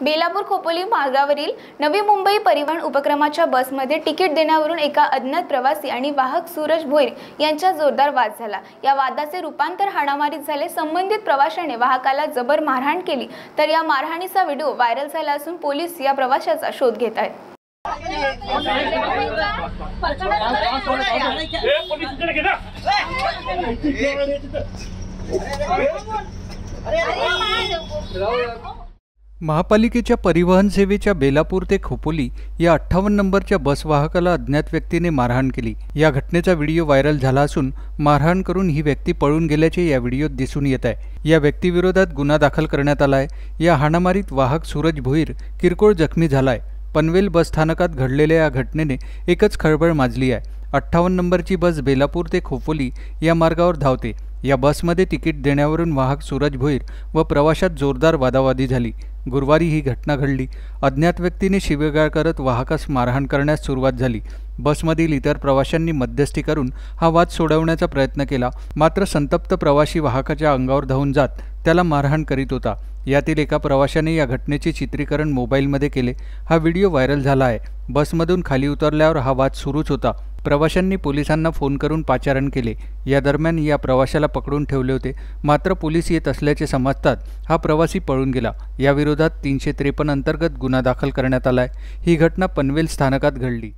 बेलापूर खोपोली मार्गावरील नवी मुंबई परिवहन उपक्रमाच्या बसमध्ये तिकीट देण्यावरून एका अज्ञात प्रवासी आणि वाहक सूरज भोईर यांचा जोरदार वाद झाला या वादाचे रूपांतर हाणामारीत झाले संबंधित प्रवाशाने वाहकाला जबर मारहाण केली तर या मारहाणीचा व्हिडिओ व्हायरल झाला असून पोलीस या प्रवाशाचा शोध घेत आहेत महापालिकेच्या परिवहन सेवेच्या बेलापूर ते खोपोली या अठ्ठावन्न नंबरच्या बस वाहकाला अज्ञात व्यक्तीने मारहाण केली. या घटनेचा व्हिडिओ व्हायरल झाला असून मारहाण करून ही व्यक्ती पळून गेल्याचे या व्हिडिओत दिसून येत आहे. या व्यक्तीविरोधात गुन्हा दाखल करण्यात आला आहे या हाणामारीत वाहक सूरज भोईर किरकोळ जखमी झाला आहे पनवेल बस स्थानकात घडलेल्या या घटनेने एकच खळबळ माजली आहे. अठ्ठावन्न नंबरची बस बेलापूर ते खोपोली या मार्गावर धावते. या बसमध्ये तिकीट देण्यावरून वाहक सूरज भोईर व प्रवाशात जोरदार वादावादी झाली. गुरुवारी ही घटना घडली. अज्ञात व्यक्तीने शिवेगाळ करत वाहकास मारहाण करण्यास सुरुवात झाली. बसमधील इतर प्रवाशांनी मध्यस्थी करून हा वाद सोडवण्याचा प्रयत्न केला. मात्र संतप्त प्रवाशी वाहकाच्या अंगावर धावून जात त्याला मारहाण करीत होता. यातील एका प्रवाशाने या घटनेचे चित्रीकरण मोबाईलमध्ये केले. हा व्हिडिओ व्हायरल झाला आहे. बसमधून खाली उतरल्यावर हा वाद सुरूच होता. प्रवाशांनी पोलिसांना फोन करून पाचारण केले. या दरम्यान या प्रवाशाला पकडून ठेवले होते. मात्र पोलीस येत असल्याचे समजतात हा प्रवासी पळून गेला. याविरोधात तीनशे त्रेपन्न अंतर्गत गुन्हा दाखल करण्यात आला आहे ही घटना पनवेल स्थानकात घडली.